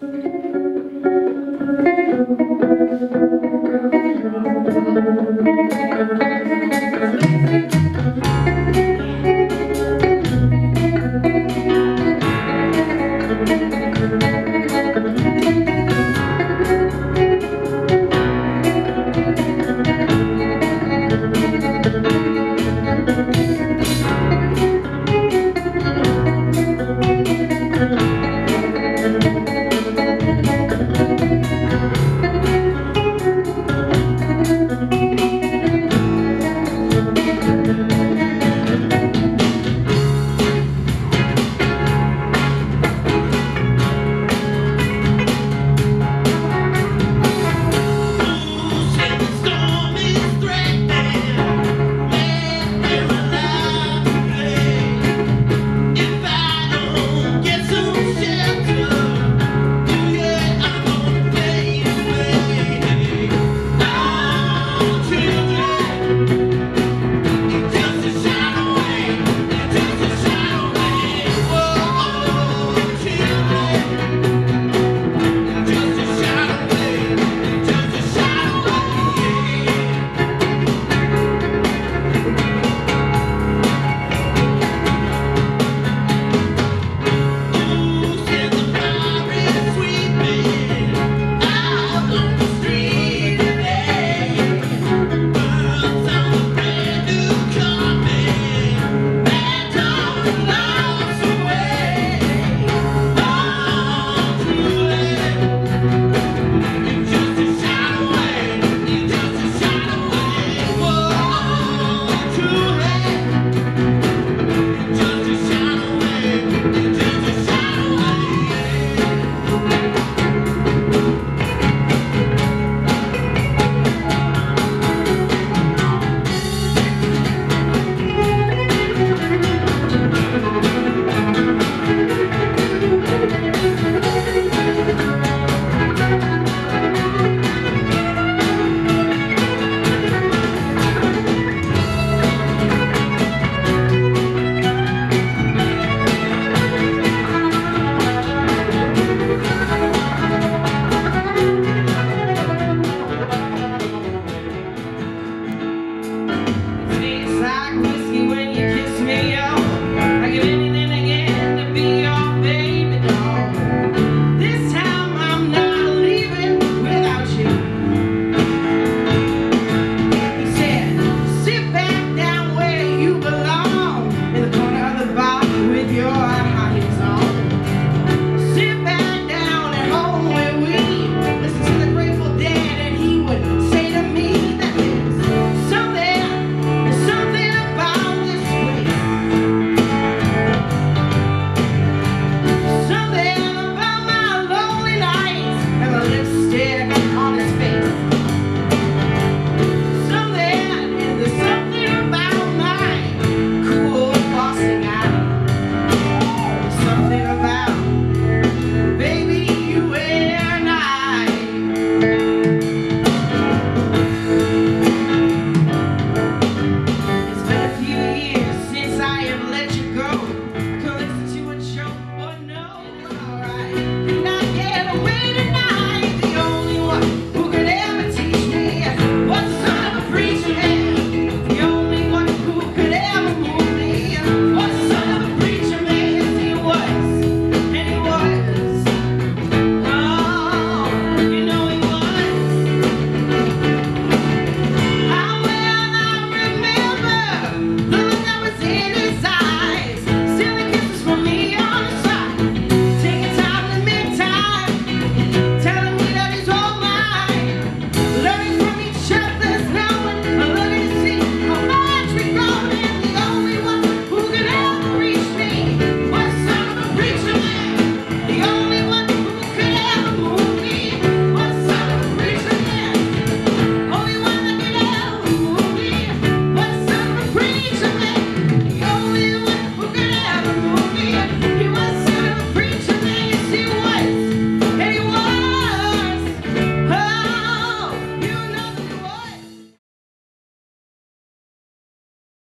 Thank go.